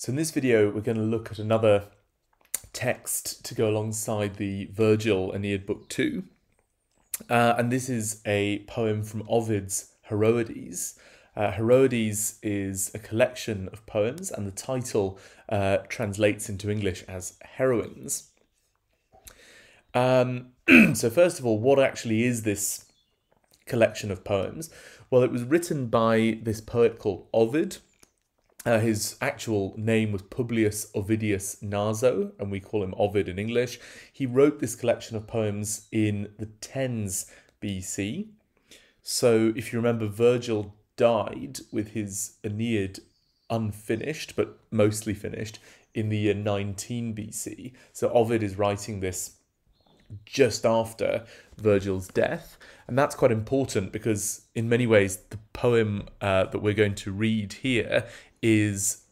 So in this video, we're going to look at another text to go alongside the Virgil Aeneid Book 2. Uh, and this is a poem from Ovid's Heroides. Uh, Heroides is a collection of poems, and the title uh, translates into English as Heroines. Um, so, first of all, what actually is this collection of poems? Well, it was written by this poet called Ovid. Uh, his actual name was Publius Ovidius Naso, and we call him Ovid in English. He wrote this collection of poems in the 10s BC. So, if you remember, Virgil died with his Aeneid unfinished, but mostly finished, in the year 19 BC. So, Ovid is writing this just after Virgil's death. And that's quite important because, in many ways, the poem uh, that we're going to read here is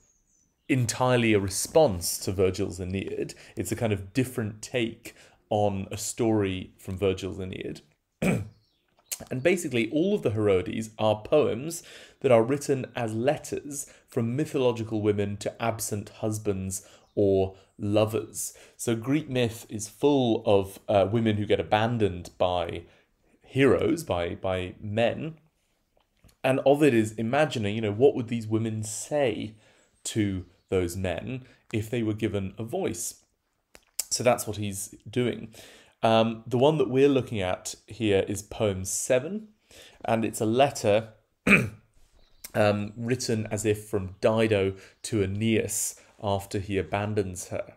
entirely a response to Virgil's Aeneid. It's a kind of different take on a story from Virgil's Aeneid. and basically, all of the Heroides are poems that are written as letters from mythological women to absent husbands or lovers. So, Greek myth is full of uh, women who get abandoned by heroes, by, by men and Ovid is imagining, you know, what would these women say to those men if they were given a voice? So that's what he's doing. Um, the one that we're looking at here is poem seven, and it's a letter um, written as if from Dido to Aeneas after he abandons her.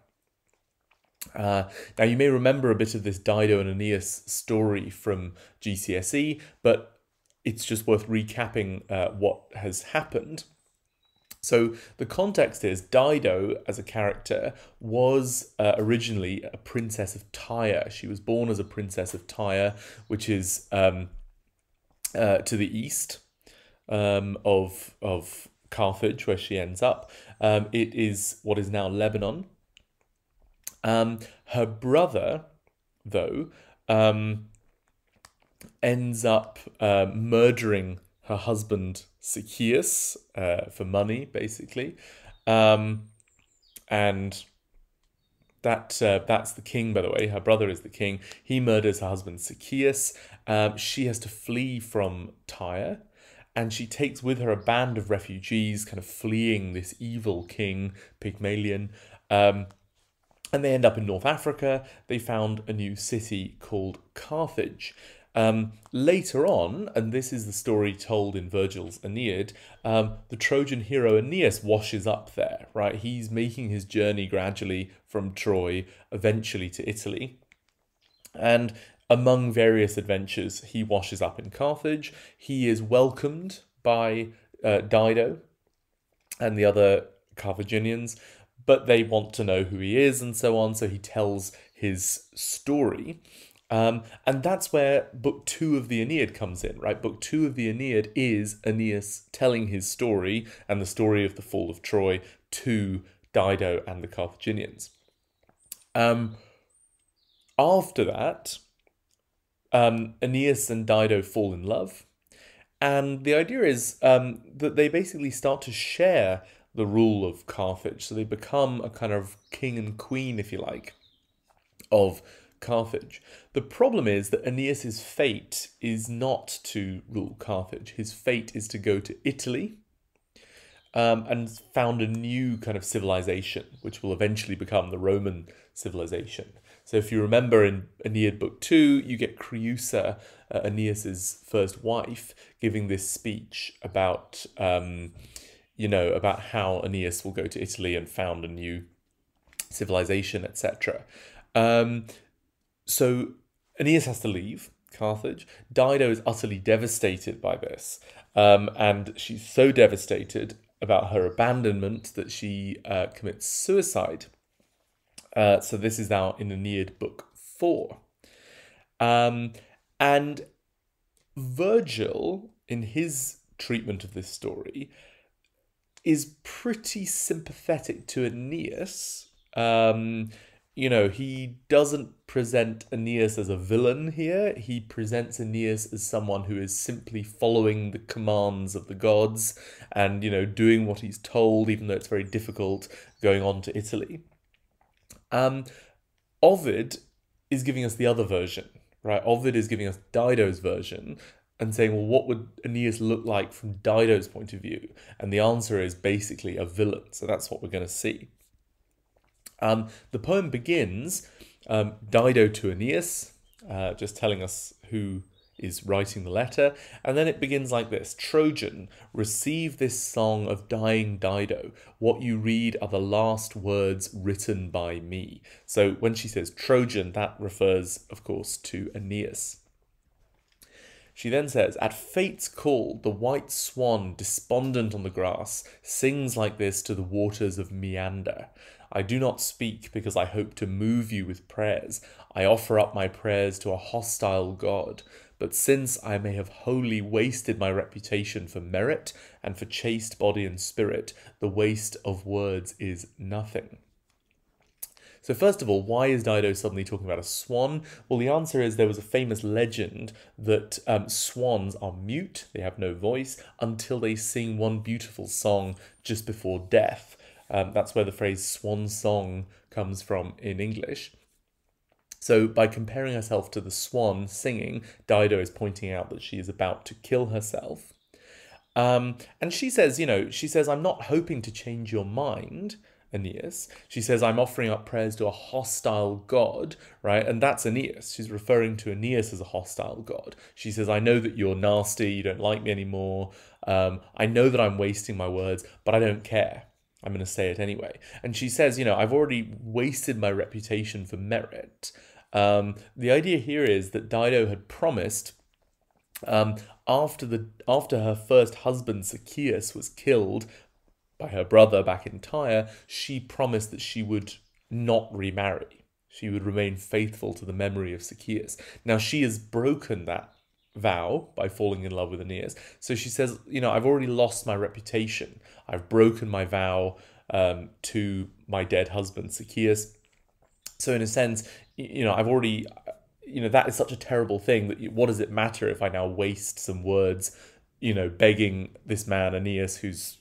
Uh, now, you may remember a bit of this Dido and Aeneas story from GCSE, but it's just worth recapping uh, what has happened. So the context is Dido, as a character, was uh, originally a princess of Tyre. She was born as a princess of Tyre, which is um, uh, to the east um, of of Carthage, where she ends up. Um, it is what is now Lebanon. Um, her brother, though, um, ends up uh, murdering her husband Sychaeus uh, for money, basically, um, and that uh, that's the king, by the way. Her brother is the king. He murders her husband Sychaeus. Um, she has to flee from Tyre, and she takes with her a band of refugees, kind of fleeing this evil king Pygmalion. Um, and they end up in North Africa. They found a new city called Carthage. Um, later on, and this is the story told in Virgil's Aeneid, um, the Trojan hero Aeneas washes up there, right? He's making his journey gradually from Troy, eventually to Italy. And among various adventures, he washes up in Carthage. He is welcomed by uh, Dido and the other Carthaginians, but they want to know who he is and so on, so he tells his story. Um, and that's where book two of the Aeneid comes in, right? Book two of the Aeneid is Aeneas telling his story and the story of the fall of Troy to Dido and the Carthaginians. Um, after that, um, Aeneas and Dido fall in love. And the idea is um, that they basically start to share the rule of Carthage. So they become a kind of king and queen, if you like, of Carthage. The problem is that Aeneas's fate is not to rule Carthage. His fate is to go to Italy um, and found a new kind of civilization, which will eventually become the Roman civilization. So if you remember in Aeneid Book 2, you get Creusa, uh, Aeneas's first wife, giving this speech about, um, you know, about how Aeneas will go to Italy and found a new civilization, etc. Um, so Aeneas has to leave Carthage. Dido is utterly devastated by this. Um, and she's so devastated about her abandonment that she uh, commits suicide. Uh, so this is now in Aeneid book four. Um, and Virgil, in his treatment of this story, is pretty sympathetic to Aeneas. Um, you know, he doesn't present Aeneas as a villain here. He presents Aeneas as someone who is simply following the commands of the gods and, you know, doing what he's told, even though it's very difficult going on to Italy. Um, Ovid is giving us the other version, right? Ovid is giving us Dido's version and saying, well, what would Aeneas look like from Dido's point of view? And the answer is basically a villain. So that's what we're going to see. Um, the poem begins um, Dido to Aeneas, uh, just telling us who is writing the letter, and then it begins like this Trojan, receive this song of dying Dido. What you read are the last words written by me. So when she says Trojan, that refers, of course, to Aeneas. She then says, At fate's call, the white swan, despondent on the grass, sings like this to the waters of Meander. I do not speak because I hope to move you with prayers. I offer up my prayers to a hostile God. But since I may have wholly wasted my reputation for merit and for chaste body and spirit, the waste of words is nothing. So, first of all, why is Dido suddenly talking about a swan? Well, the answer is there was a famous legend that um, swans are mute, they have no voice, until they sing one beautiful song just before death. Um, that's where the phrase swan song comes from in English. So, by comparing herself to the swan singing, Dido is pointing out that she is about to kill herself. Um, and she says, you know, she says, I'm not hoping to change your mind, Aeneas. She says, I'm offering up prayers to a hostile god, right? And that's Aeneas. She's referring to Aeneas as a hostile god. She says, I know that you're nasty, you don't like me anymore. Um, I know that I'm wasting my words, but I don't care. I'm going to say it anyway. And she says, you know, I've already wasted my reputation for merit. Um, the idea here is that Dido had promised um, after the after her first husband Sychaeus was killed by her brother back in Tyre, she promised that she would not remarry. She would remain faithful to the memory of Sychaeus. Now she has broken that vow by falling in love with Aeneas. So she says, you know, I've already lost my reputation. I've broken my vow um, to my dead husband, Sychaeus. So in a sense, you know, I've already, you know, that is such a terrible thing that what does it matter if I now waste some words, you know, begging this man, Aeneas, who's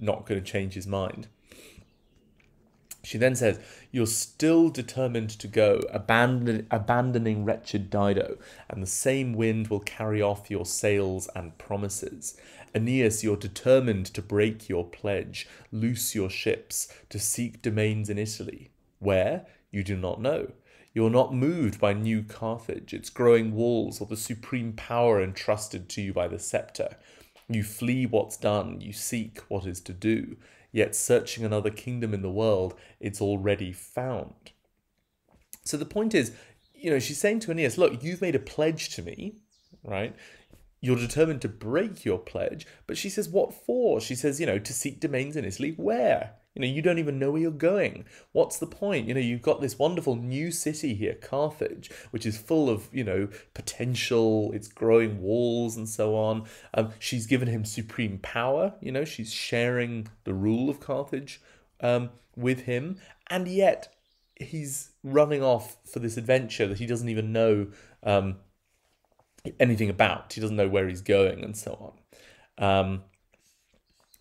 not going to change his mind? She then says, You're still determined to go, abandon, abandoning wretched Dido, and the same wind will carry off your sails and promises. Aeneas, you're determined to break your pledge, loose your ships, to seek domains in Italy. Where? You do not know. You're not moved by new Carthage, its growing walls, or the supreme power entrusted to you by the sceptre. You flee what's done, you seek what is to do yet searching another kingdom in the world, it's already found. So the point is, you know, she's saying to Aeneas, look, you've made a pledge to me, right? You're determined to break your pledge, but she says, what for? She says, you know, to seek domains in Italy. Where? You know, you don't even know where you're going. What's the point? You know, you've got this wonderful new city here, Carthage, which is full of, you know, potential, it's growing walls and so on. Um, she's given him supreme power, you know, she's sharing the rule of Carthage um, with him. And yet, he's running off for this adventure that he doesn't even know um, anything about. He doesn't know where he's going and so on. Um,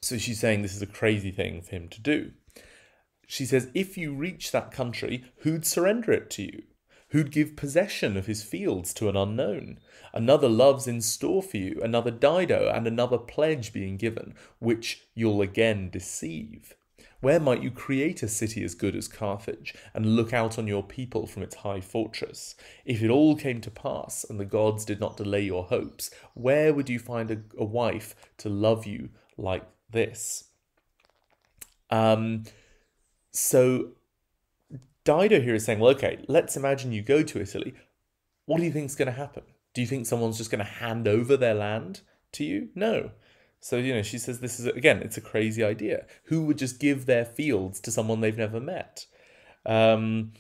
so she's saying this is a crazy thing for him to do. She says, if you reach that country, who'd surrender it to you? Who'd give possession of his fields to an unknown? Another love's in store for you, another Dido, and another pledge being given, which you'll again deceive. Where might you create a city as good as Carthage, and look out on your people from its high fortress? If it all came to pass, and the gods did not delay your hopes, where would you find a, a wife to love you like this. Um, so Dido here is saying, well, okay, let's imagine you go to Italy. What do you think is going to happen? Do you think someone's just going to hand over their land to you? No. So, you know, she says this is, again, it's a crazy idea. Who would just give their fields to someone they've never met? Um,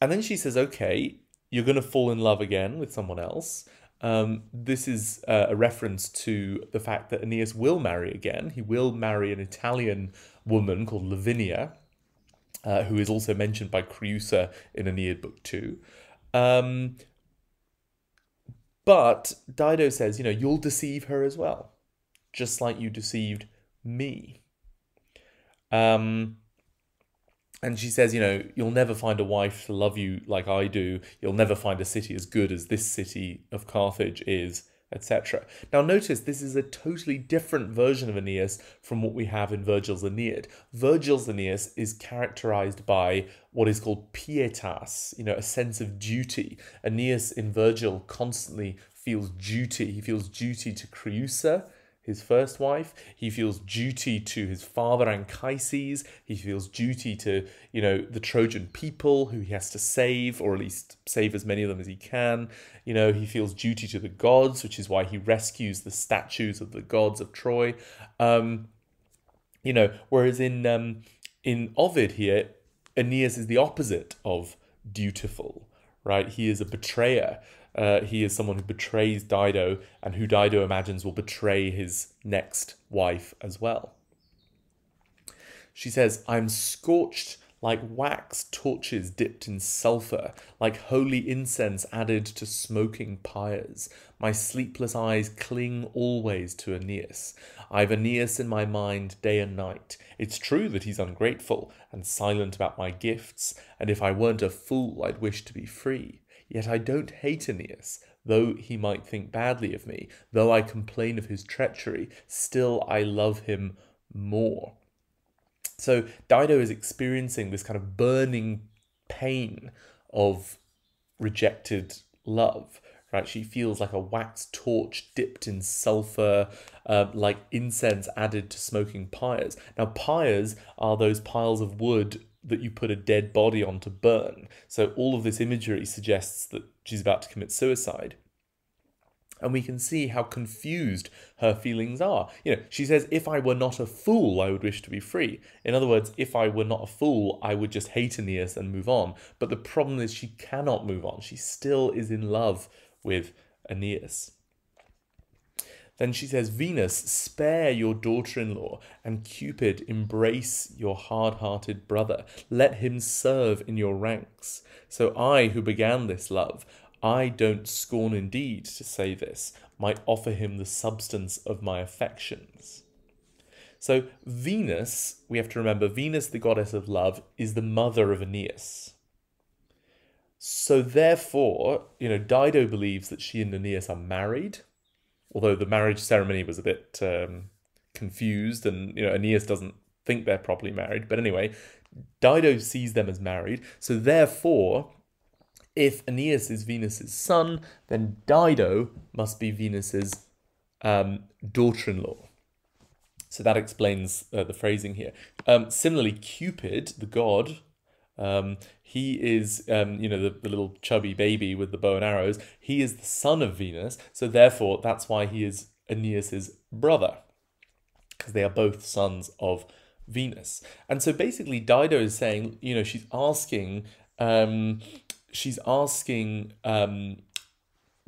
and then she says, okay, you're going to fall in love again with someone else. Um, this is uh, a reference to the fact that Aeneas will marry again. He will marry an Italian woman called Lavinia. uh, who is also mentioned by Creusa in Aeneid Book 2. Um, but Dido says, you know, you'll deceive her as well, just like you deceived me. Um, and she says, you know, you'll never find a wife to love you like I do. You'll never find a city as good as this city of Carthage is etc. Now, notice this is a totally different version of Aeneas from what we have in Virgil's Aeneid. Virgil's Aeneas is characterized by what is called pietas, you know, a sense of duty. Aeneas in Virgil constantly feels duty. He feels duty to Creusa, his first wife. He feels duty to his father Anchises. He feels duty to, you know, the Trojan people who he has to save, or at least save as many of them as he can. You know, he feels duty to the gods, which is why he rescues the statues of the gods of Troy. Um, you know, whereas in um, in Ovid here, Aeneas is the opposite of dutiful, right? He is a betrayer. Uh, he is someone who betrays Dido and who Dido imagines will betray his next wife as well. She says, I'm scorched like wax torches dipped in sulphur, like holy incense added to smoking pyres. My sleepless eyes cling always to Aeneas. I've Aeneas in my mind day and night. It's true that he's ungrateful and silent about my gifts, and if I weren't a fool, I'd wish to be free. Yet I don't hate Aeneas, though he might think badly of me, though I complain of his treachery, still I love him more. So Dido is experiencing this kind of burning pain of rejected love. Right, she feels like a wax torch dipped in sulfur, uh, like incense added to smoking pyres. Now, pyres are those piles of wood that you put a dead body on to burn. So all of this imagery suggests that she's about to commit suicide. And we can see how confused her feelings are. You know, she says, if I were not a fool, I would wish to be free. In other words, if I were not a fool, I would just hate Aeneas and move on. But the problem is she cannot move on. She still is in love with Aeneas. Then she says, Venus, spare your daughter in law, and Cupid, embrace your hard hearted brother. Let him serve in your ranks. So I, who began this love, I don't scorn indeed to say this, might offer him the substance of my affections. So, Venus, we have to remember, Venus, the goddess of love, is the mother of Aeneas. So, therefore, you know, Dido believes that she and Aeneas are married although the marriage ceremony was a bit um, confused, and you know Aeneas doesn't think they're properly married. But anyway, Dido sees them as married, so therefore, if Aeneas is Venus's son, then Dido must be Venus's um, daughter-in-law. So that explains uh, the phrasing here. Um, similarly, Cupid, the god, um, he is, um, you know, the, the little chubby baby with the bow and arrows. He is the son of Venus, so therefore that's why he is Aeneas's brother, because they are both sons of Venus. And so basically, Dido is saying, you know, she's asking, um, she's asking um,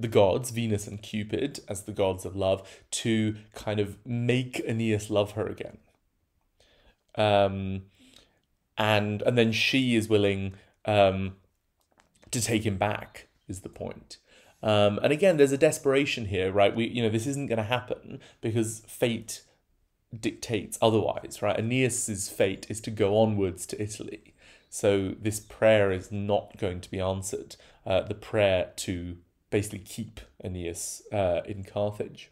the gods, Venus and Cupid, as the gods of love, to kind of make Aeneas love her again. Um, and and then she is willing um, to take him back. Is the point? Um, and again, there's a desperation here, right? We, you know, this isn't going to happen because fate dictates otherwise, right? Aeneas's fate is to go onwards to Italy. So this prayer is not going to be answered. Uh, the prayer to basically keep Aeneas uh, in Carthage.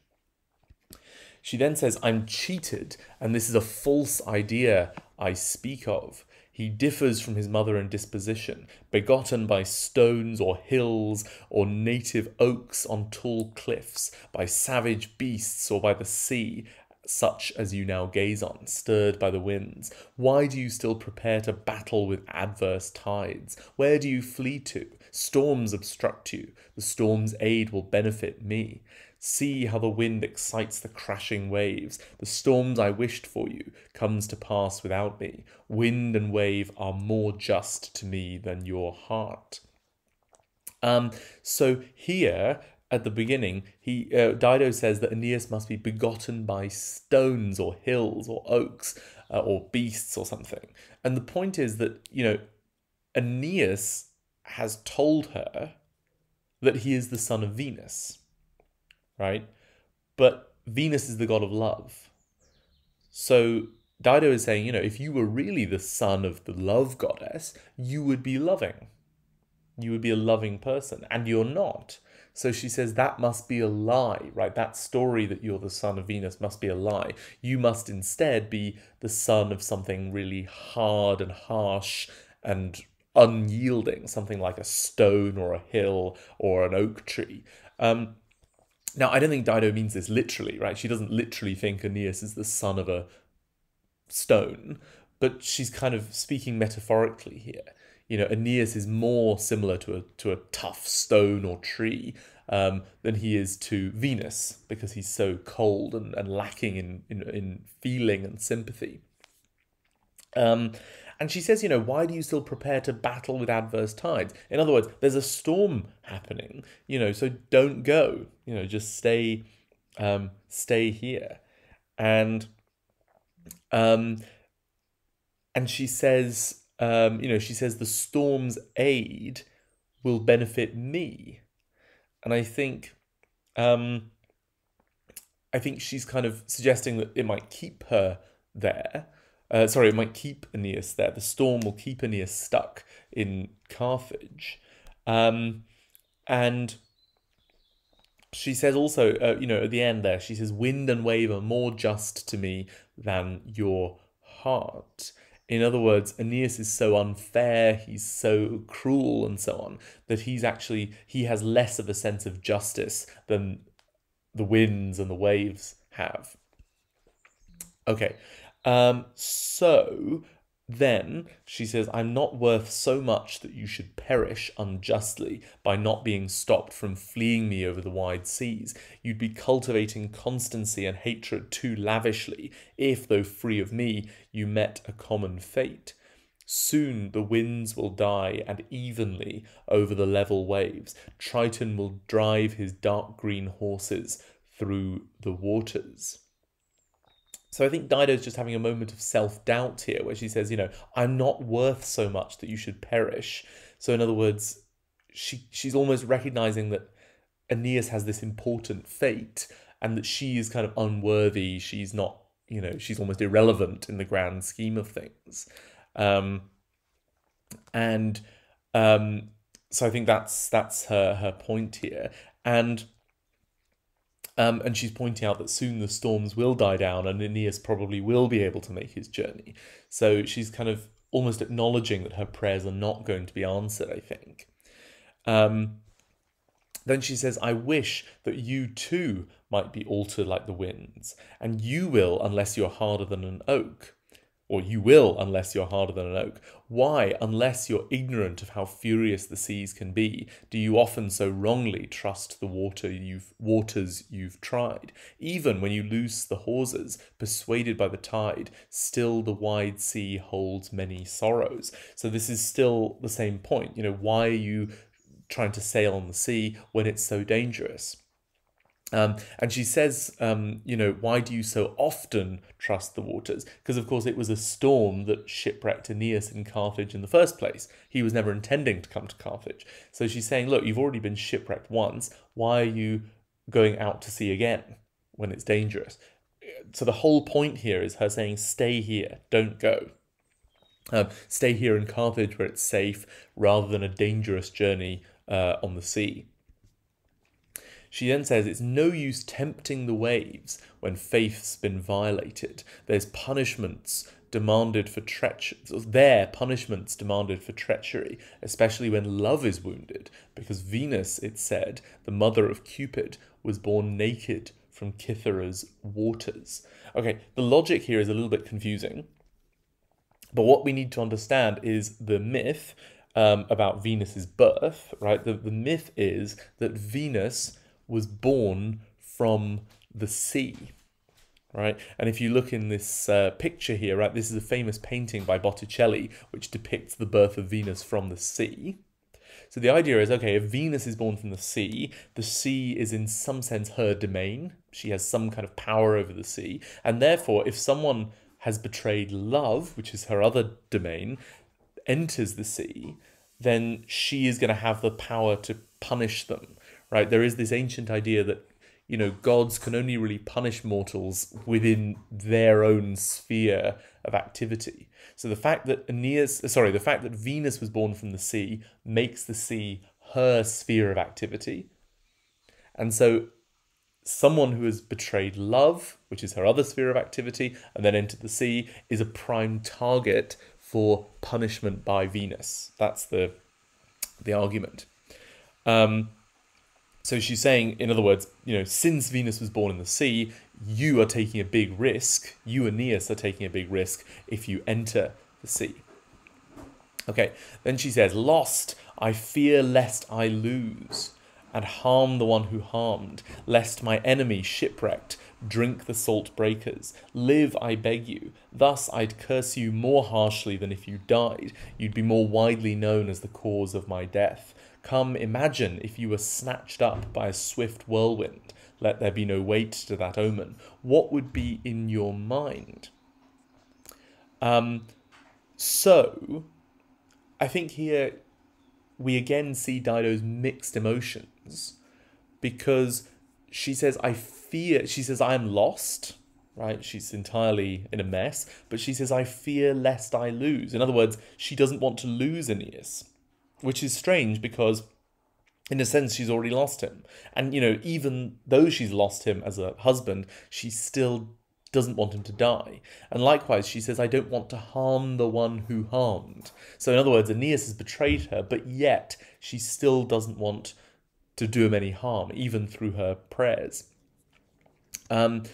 She then says, I'm cheated, and this is a false idea I speak of. He differs from his mother in disposition, begotten by stones or hills, or native oaks on tall cliffs, by savage beasts, or by the sea, such as you now gaze on, stirred by the winds? Why do you still prepare to battle with adverse tides? Where do you flee to? Storms obstruct you. The storm's aid will benefit me. See how the wind excites the crashing waves. The storms I wished for you comes to pass without me. Wind and wave are more just to me than your heart. Um, so here at the beginning, he uh, Dido says that Aeneas must be begotten by stones or hills or oaks. uh, or beasts or something. And the point is that, you know, Aeneas has told her that he is the son of Venus, right? But Venus is the god of love. So Dido is saying, you know, if you were really the son of the love goddess, you would be loving. You would be a loving person, and you're not. So she says that must be a lie, right? That story that you're the son of Venus must be a lie. You must instead be the son of something really hard and harsh and unyielding, something like a stone or a hill or an oak tree. Um, now, I don't think Dido means this literally, right? She doesn't literally think Aeneas is the son of a stone, but she's kind of speaking metaphorically here. You know, Aeneas is more similar to a to a tough stone or tree um, than he is to Venus because he's so cold and, and lacking in, in in feeling and sympathy. Um, and she says, you know, why do you still prepare to battle with adverse tides? In other words, there's a storm happening, you know, so don't go. You know, just stay, um, stay here. And um, and she says, um, you know, she says the storm's aid will benefit me, and I think, um, I think she's kind of suggesting that it might keep her there. Uh, sorry, it might keep Aeneas there. The storm will keep Aeneas stuck in Carthage, um, and she says also, uh, you know, at the end there, she says, "Wind and wave are more just to me than your heart." In other words, Aeneas is so unfair, he's so cruel, and so on, that he's actually he has less of a sense of justice than the winds and the waves have. Okay, um, so then she says, I'm not worth so much that you should perish unjustly by not being stopped from fleeing me over the wide seas. You'd be cultivating constancy and hatred too lavishly if, though free of me, you met a common fate. Soon the winds will die, and evenly over the level waves, Triton will drive his dark green horses through the waters. So I think Dido's just having a moment of self doubt here, where she says, you know, I'm not worth so much that you should perish. So in other words, she she's almost recognizing that Aeneas has this important fate, and that she is kind of unworthy. She's not, you know, she's almost irrelevant in the grand scheme of things. Um, and um, so I think that's that's her her point here, and um, and she's pointing out that soon the storms will die down and Aeneas probably will be able to make his journey. So she's kind of almost acknowledging that her prayers are not going to be answered, I think. Um, then she says, I wish that you too might be altered like the winds, and you will unless you're harder than an oak or you will unless you're harder than an oak. Why, unless you're ignorant of how furious the seas can be, do you often so wrongly trust the water you've waters you've tried? Even when you loose the hawsers, persuaded by the tide, still the wide sea holds many sorrows. So this is still the same point. You know, why are you trying to sail on the sea when it's so dangerous? Um, and she says, um, you know, why do you so often trust the waters? Because, of course, it was a storm that shipwrecked Aeneas in Carthage in the first place. He was never intending to come to Carthage. So she's saying, look, you've already been shipwrecked once. Why are you going out to sea again when it's dangerous? So the whole point here is her saying, stay here, don't go. Um, stay here in Carthage where it's safe rather than a dangerous journey uh, on the sea. She then says it's no use tempting the waves when faith's been violated. There's punishments demanded for treachery. There, punishments demanded for treachery, especially when love is wounded, because Venus, it said, the mother of Cupid, was born naked from Cythera's waters. Okay, the logic here is a little bit confusing, but what we need to understand is the myth um, about Venus's birth, right? The, the myth is that Venus was born from the sea right? And if you look in this uh, picture here, right, this is a famous painting by Botticelli which depicts the birth of Venus from the sea. So the idea is okay, if Venus is born from the sea, the sea is in some sense her domain. She has some kind of power over the sea. And therefore, if someone has betrayed love, which is her other domain, enters the sea, then she is going to have the power to punish them, right? There is this ancient idea that, you know, gods can only really punish mortals within their own sphere of activity. So the fact that Aeneas, sorry, the fact that Venus was born from the sea makes the sea her sphere of activity. And so someone who has betrayed love, which is her other sphere of activity, and then entered the sea, is a prime target for punishment by Venus. That's the the argument. Um, so she's saying, in other words, you know, since Venus was born in the sea, you are taking a big risk. You, Aeneas, are taking a big risk if you enter the sea. Okay, then she says, Lost, I fear lest I lose and harm the one who harmed, lest my enemy shipwrecked drink the salt breakers. Live, I beg you. Thus I'd curse you more harshly than if you died. You'd be more widely known as the cause of my death. Come, imagine if you were snatched up by a swift whirlwind. Let there be no weight to that omen. What would be in your mind? Um, so, I think here we again see Dido's mixed emotions because she says, I fear, she says, I am lost, right? She's entirely in a mess, but she says, I fear lest I lose. In other words, she doesn't want to lose Aeneas, which is strange because in a sense she's already lost him and you know even though she's lost him as a husband she still doesn't want him to die. And likewise, she says, I don't want to harm the one who harmed. So, in other words, Aeneas has betrayed her, but yet she still doesn't want to do him any harm, even through her prayers. Um,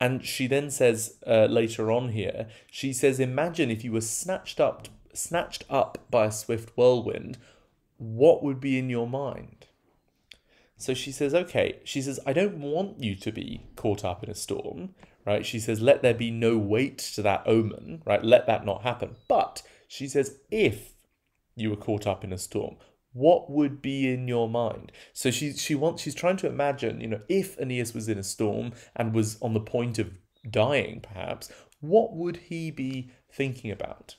and she then says uh, later on here, she says, Imagine if you were snatched up, snatched up by a swift whirlwind, what would be in your mind? So she says, okay, she says, I don't want you to be caught up in a storm right? She says, let there be no weight to that omen, right? Let that not happen. But she says, if you were caught up in a storm, what would be in your mind? So she she wants she's trying to imagine, you know, if Aeneas was in a storm and was on the point of dying, perhaps, what would he be thinking about?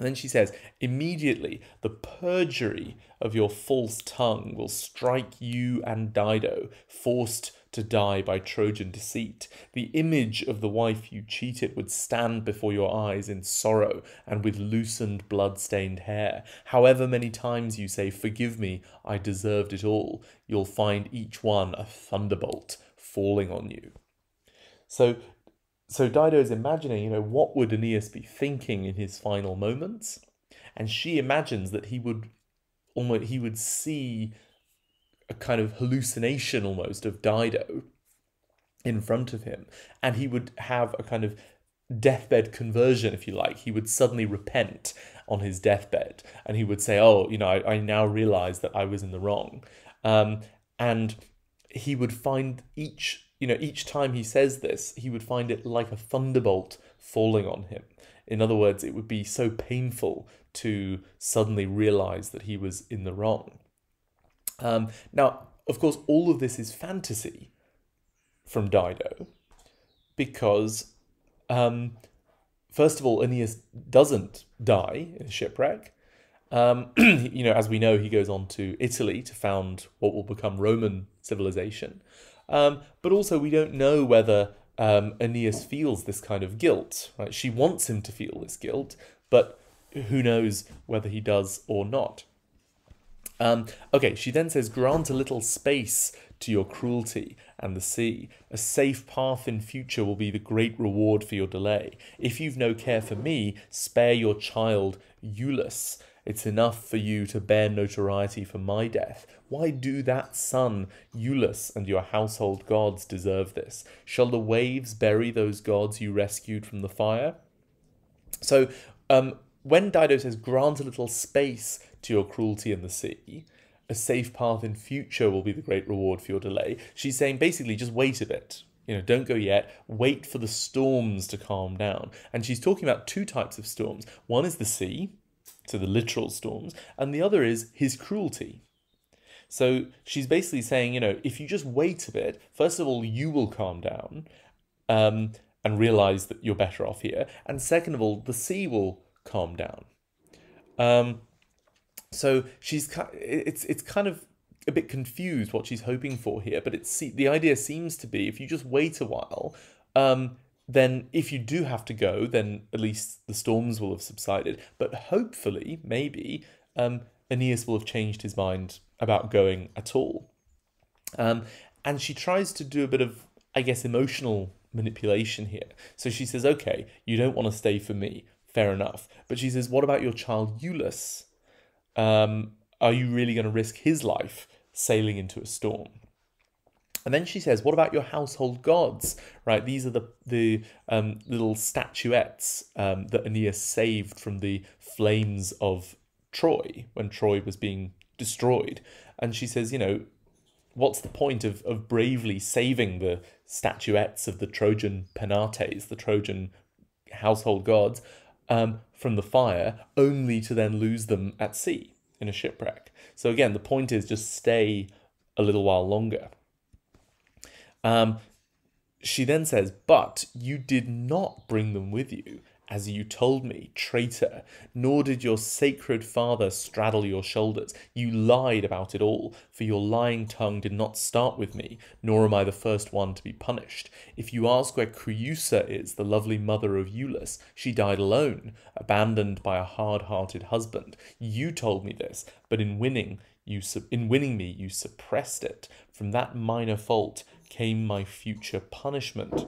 And then she says, immediately the perjury of your false tongue will strike you and Dido, forced to die by Trojan deceit. The image of the wife you cheated would stand before your eyes in sorrow and with loosened, blood-stained hair. However many times you say, Forgive me, I deserved it all, you'll find each one a thunderbolt falling on you. So so Dido is imagining, you know, what would Aeneas be thinking in his final moments? And she imagines that he would almost he would see a kind of hallucination almost of Dido in front of him, and he would have a kind of deathbed conversion, if you like. He would suddenly repent on his deathbed, and he would say, "Oh, you know, I, I now realize that I was in the wrong," um, and he would find each, you know, each time he says this, he would find it like a thunderbolt falling on him. In other words, it would be so painful to suddenly realize that he was in the wrong. Um, now, of course, all of this is fantasy from Dido because, um, first of all, Aeneas doesn't die in a shipwreck. Um, you know, as we know, he goes on to Italy to found what will become Roman civilization. Um, but also, we don't know whether um, Aeneas feels this kind of guilt. Right? She wants him to feel this guilt, but who knows whether he does or not. Um, okay, she then says, Grant a little space to your cruelty and the sea. A safe path in future will be the great reward for your delay. If you've no care for me, spare your child Iülus. It's enough for you to bear notoriety for my death. Why do that son, Iülus, and your household gods deserve this? Shall the waves bury those gods you rescued from the fire? So, um, when Dido says, grant a little space to your cruelty in the sea, a safe path in future will be the great reward for your delay. She's saying basically just wait a bit. You know, don't go yet. Wait for the storms to calm down. And she's talking about two types of storms. One is the sea, so the literal storms, and the other is his cruelty. So she's basically saying, you know, if you just wait a bit, first of all, you will calm down. Um, and realize that you're better off here. And second of all, the sea will calm down. Um, so she's it's it's kind of a bit confused what she's hoping for here, but it's the idea seems to be if you just wait a while, um, then if you do have to go, then at least the storms will have subsided. But hopefully, maybe um, Aeneas will have changed his mind about going at all. Um, and she tries to do a bit of, I guess, emotional manipulation here. So she says, okay, you don't want to stay for me. Fair enough. But she says, what about your child Iulus? Um, are you really going to risk his life sailing into a storm? And then she says, "What about your household gods? Right? These are the the um, little statuettes um, that Aeneas saved from the flames of Troy when Troy was being destroyed." And she says, "You know, what's the point of of bravely saving the statuettes of the Trojan Penates, the Trojan household gods, um, from the fire, only to then lose them at sea in a shipwreck?" So again, the point is just stay a little while longer. Um, she then says, But you did not bring them with you, as you told me, traitor, nor did your sacred father straddle your shoulders. You lied about it all, for your lying tongue did not start with me, nor am I the first one to be punished. If you ask where Creusa is, the lovely mother of Iulus, she died alone, abandoned by a hard-hearted husband. You told me this, but in winning, you in winning me, you suppressed it. From that minor fault, came my future punishment.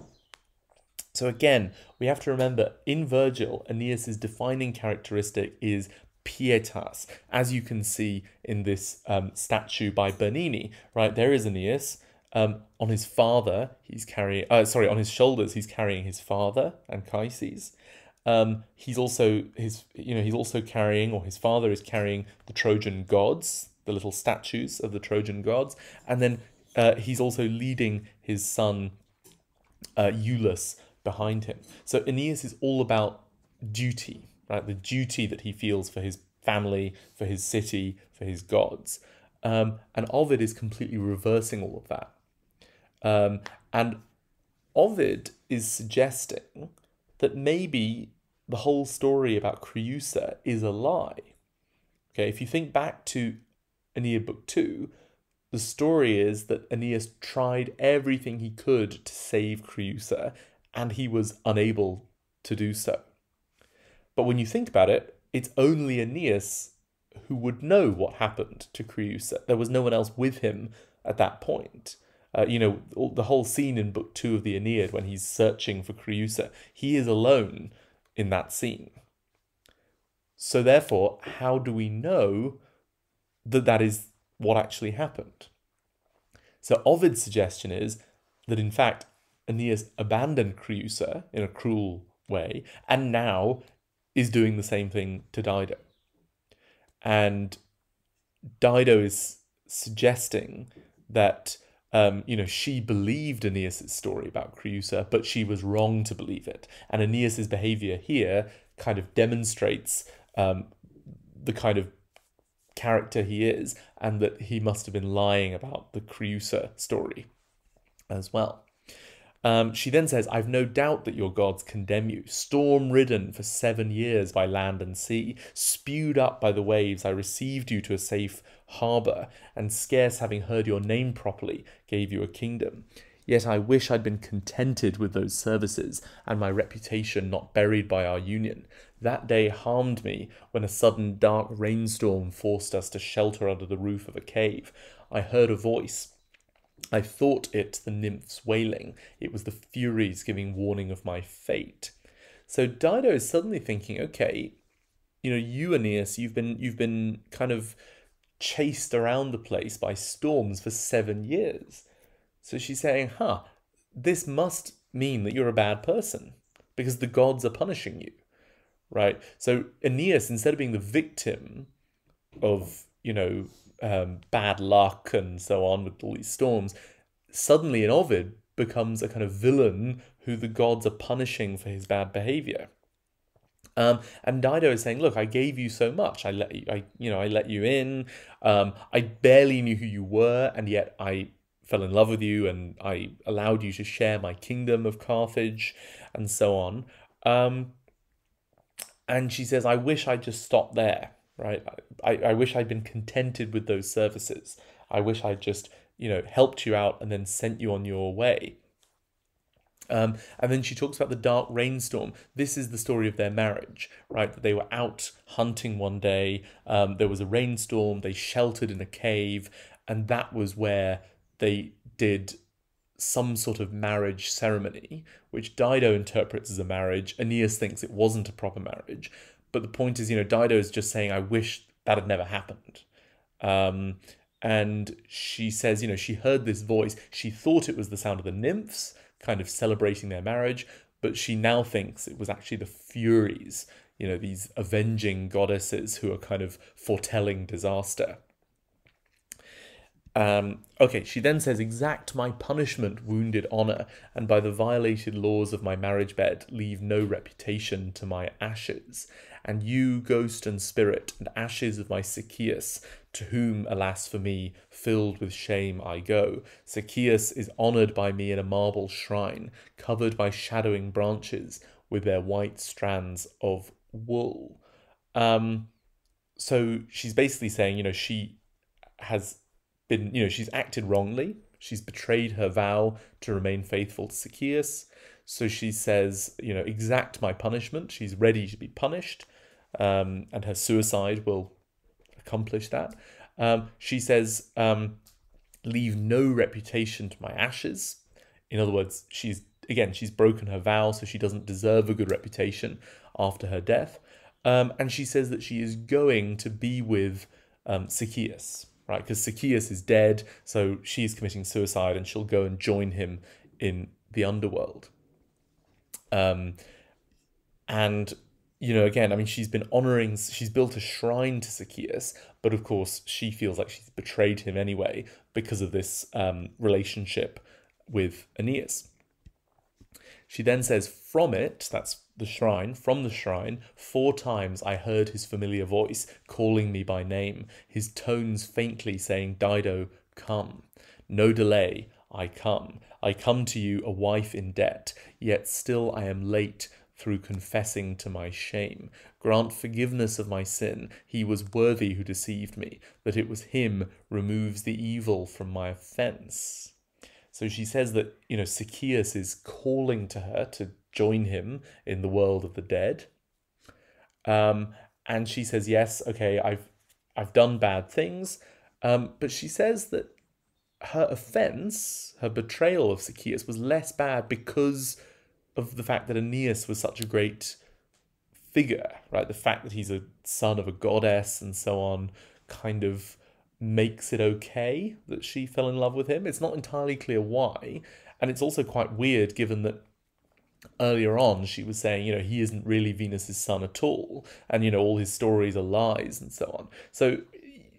So again, we have to remember in Virgil, Aeneas's defining characteristic is pietas, as you can see in this um, statue by Bernini. Right there is Aeneas. Um, on his father, he's carrying. Uh, sorry, on his shoulders, he's carrying his father Anchises. Um, he's also his. You know, he's also carrying, or his father is carrying the Trojan gods, the little statues of the Trojan gods, and then uh, he's also leading his son uh, Iulus behind him. So Aeneas is all about duty, right? The duty that he feels for his family, for his city, for his gods. Um, and Ovid is completely reversing all of that. Um, and Ovid is suggesting that maybe the whole story about Creusa is a lie. Okay, if you think back to Aeneid Book 2, the story is that Aeneas tried everything he could to save Creusa, and he was unable to do so. But when you think about it, it's only Aeneas who would know what happened to Creusa. There was no one else with him at that point. Uh, you know, the whole scene in Book Two of the Aeneid when he's searching for Creusa, he is alone in that scene. So, therefore, how do we know that that is what actually happened. So Ovid's suggestion is that in fact Aeneas abandoned Creusa in a cruel way and now is doing the same thing to Dido. And Dido is suggesting that um, you know, she believed Aeneas' story about Creusa, but she was wrong to believe it. And Aeneas' behavior here kind of demonstrates um, the kind of character he is, and that he must have been lying about the Creusa story as well. Um, she then says, I've no doubt that your gods condemn you, storm ridden for seven years by land and sea, spewed up by the waves, I received you to a safe harbour, and scarce having heard your name properly, gave you a kingdom. Yet I wish I'd been contented with those services, and my reputation not buried by our union. That day harmed me when a sudden dark rainstorm forced us to shelter under the roof of a cave. I heard a voice. I thought it the nymphs wailing. It was the Furies giving warning of my fate. So Dido is suddenly thinking, okay, you know, you Aeneas, you've been you've been kind of chased around the place by storms for seven years. So she's saying, huh, this must mean that you're a bad person because the gods are punishing you, right? So Aeneas, instead of being the victim of, you know, um, bad luck and so on with all these storms, suddenly in Ovid becomes a kind of villain who the gods are punishing for his bad behavior. Um, and Dido is saying, "Look, I gave you so much. I let you, I, you know, I let you in. Um, I barely knew who you were, and yet I fell in love with you and I allowed you to share my kingdom of Carthage. and so on. Um, and she says, I wish I'd just stopped there, right? I, I wish I'd been contented with those services. I wish I'd just, you know, helped you out and then sent you on your way. Um, and then she talks about the dark rainstorm. This is the story of their marriage, right? That they were out hunting one day. Um, there was a rainstorm. They sheltered in a cave, and that was where they did some sort of marriage ceremony, which Dido interprets as a marriage. Aeneas thinks it wasn't a proper marriage. But the point is, you know, Dido is just saying, I wish that had never happened. Um, and she says, you know, she heard this voice. She thought it was the sound of the nymphs, kind of celebrating their marriage, but she now thinks it was actually the Furies, you know, these avenging goddesses who are kind of foretelling disaster. Um, okay, she then says, Exact my punishment, wounded honour, and by the violated laws of my marriage bed, leave no reputation to my ashes. And you, ghost and spirit, and ashes of my Sychaeus, to whom, alas for me, filled with shame I go. Sychaeus is honoured by me in a marble shrine, covered by shadowing branches with their white strands of wool. Um, so she's basically saying, you know, she has been, you know, she's acted wrongly. She's betrayed her vow to remain faithful to Sychaeus. So she says, you know, exact my punishment. She's ready to be punished, um, and her suicide will accomplish that. Um, she says, um, leave no reputation to my ashes. In other words, she's again, she's broken her vow, so she doesn't deserve a good reputation after her death. Um, and she says that she is going to be with um, Sychaeus right? Because Sychaeus is dead, so she's committing suicide and she'll go and join him in the underworld. Um, and you know, again, I mean, she's been honoring, she's built a shrine to Sychaeus, but of course, she feels like she's betrayed him anyway because of this um, relationship with Aeneas. She then says, From it, that's the shrine, from the shrine, four times I heard his familiar voice calling me by name, his tones faintly saying, Dido, come. No delay, I come. I come to you a wife in debt, yet still I am late through confessing to my shame. Grant forgiveness of my sin. He was worthy who deceived me, that it was him removes the evil from my offence. So she says that, you know, Sychaeus is calling to her to join him in the world of the dead. Um, and she says, yes, okay, I've, I've done bad things. Um, but she says that her offense, her betrayal of Sychaeus, was less bad because of the fact that Aeneas was such a great figure, right? The fact that he's a son of a goddess and so on kind of makes it okay that she fell in love with him. It's not entirely clear why, and it's also quite weird given that earlier on she was saying, you know, he isn't really Venus's son at all, and you know, all his stories are lies and so on. So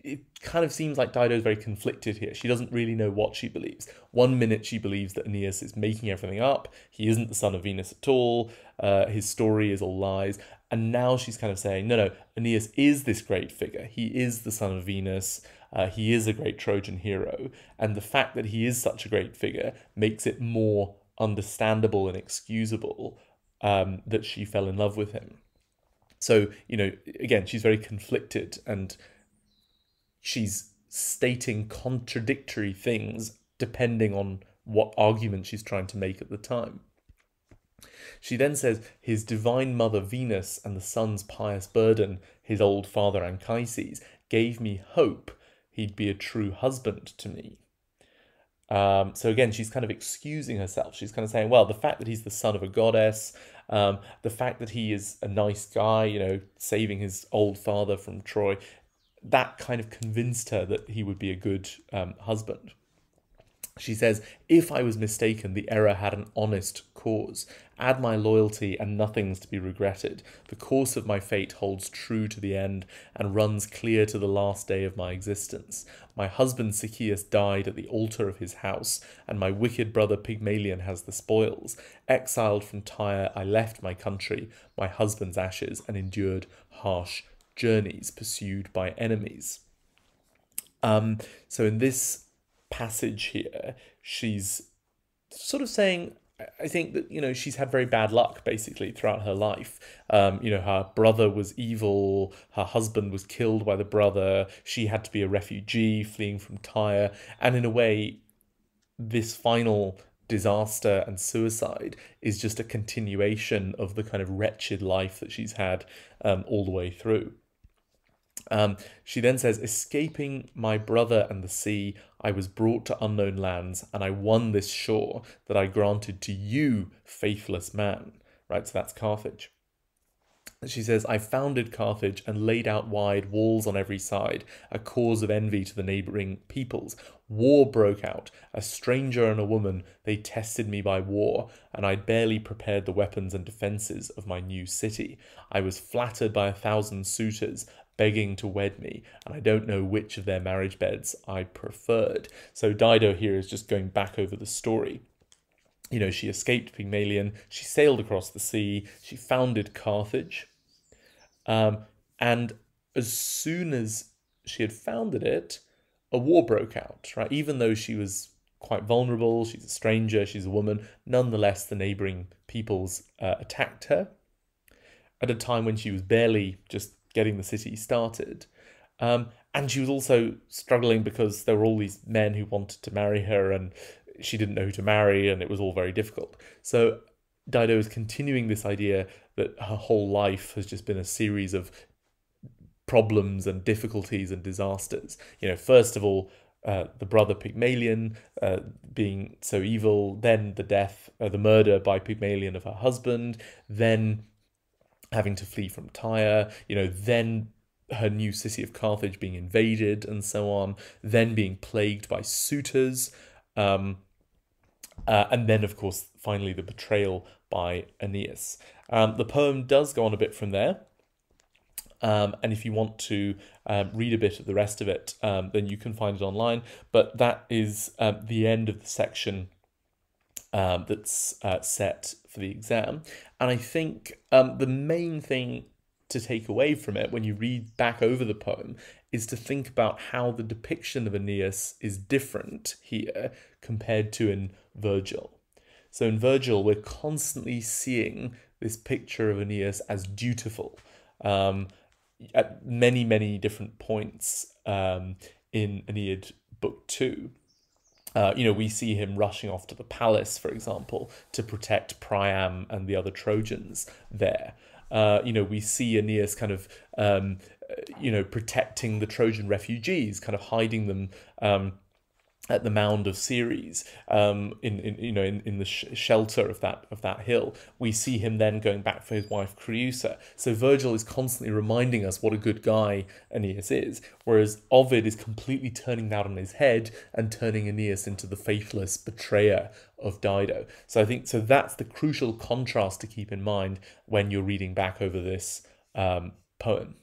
it kind of seems like Dido is very conflicted here. She doesn't really know what she believes. One minute she believes that Aeneas is making everything up. He isn't the son of Venus at all. Uh, his story is all lies. And now she's kind of saying, no, no, Aeneas is this great figure. He is the son of Venus. Uh, he is a great Trojan hero, and the fact that he is such a great figure makes it more understandable and excusable um, that she fell in love with him. So, you know, again, she's very conflicted and she's stating contradictory things depending on what argument she's trying to make at the time. She then says, His divine mother Venus and the son's pious burden, his old father Anchises, gave me hope he'd be a true husband to me. Um, so again, she's kind of excusing herself. She's kind of saying, well, the fact that he's the son of a goddess, um, the fact that he is a nice guy, you know, saving his old father from Troy, that kind of convinced her that he would be a good um, husband. She says, If I was mistaken, the error had an honest cause. Add my loyalty, and nothing's to be regretted. The course of my fate holds true to the end, and runs clear to the last day of my existence. My husband Sychaeus died at the altar of his house, and my wicked brother Pygmalion has the spoils. Exiled from Tyre, I left my country, my husband's ashes, and endured harsh journeys pursued by enemies. Um, so in this passage here, she's sort of saying, I think that you know she's had very bad luck basically throughout her life. Um, you know, her brother was evil. Her husband was killed by the brother. She had to be a refugee fleeing from Tyre, and in a way, this final disaster and suicide is just a continuation of the kind of wretched life that she's had um, all the way through. Um, she then says, Escaping my brother and the sea, I was brought to unknown lands, and I won this shore that I granted to you, faithless man. Right, so that's Carthage. She says, I founded Carthage and laid out wide walls on every side, a cause of envy to the neighbouring peoples. War broke out. A stranger and a woman, they tested me by war, and I'd barely prepared the weapons and defences of my new city. I was flattered by a thousand suitors, begging to wed me, and I don't know which of their marriage beds I preferred. So Dido here is just going back over the story. You know, she escaped Pygmalion, she sailed across the sea, she founded Carthage, um, and as soon as she had founded it, a war broke out, right? Even though she was quite vulnerable, she's a stranger, she's a woman, nonetheless, the neighboring peoples uh, attacked her at a time when she was barely just getting the city started. Um, and she was also struggling because there were all these men who wanted to marry her and she didn't know who to marry and it was all very difficult. So Dido is continuing this idea that her whole life has just been a series of problems and difficulties and disasters. You know, first of all, uh, the brother Pygmalion uh, being so evil, then the death, uh, the murder by Pygmalion of her husband, then having to flee from Tyre, you know, then her new city of Carthage being invaded and so on, then being plagued by suitors, um, uh, and then, of course, finally the betrayal by Aeneas. Um, the poem does go on a bit from there. Um, and if you want to um, read a bit of the rest of it, um, then you can find it online. But that is um, the end of the section um, that's uh, set for the exam. And I think um, the main thing to take away from it when you read back over the poem is to think about how the depiction of Aeneas is different here compared to in Virgil. So in Virgil, we're constantly seeing this picture of Aeneas as dutiful um, at many, many different points um, in Aeneid Book 2. Uh, you know, we see him rushing off to the palace, for example, to protect Priam and the other Trojans there. Uh, you know, we see Aeneas kind of, um, you know, protecting the Trojan refugees, kind of hiding them um, at the mound of Ceres, um, in, in you know in, in the sh- shelter of that of that hill, we see him then going back for his wife Creusa. So Virgil is constantly reminding us what a good guy Aeneas is, whereas Ovid is completely turning that on his head and turning Aeneas into the faithless betrayer of Dido. So I think so that's the crucial contrast to keep in mind when you're reading back over this um, poem.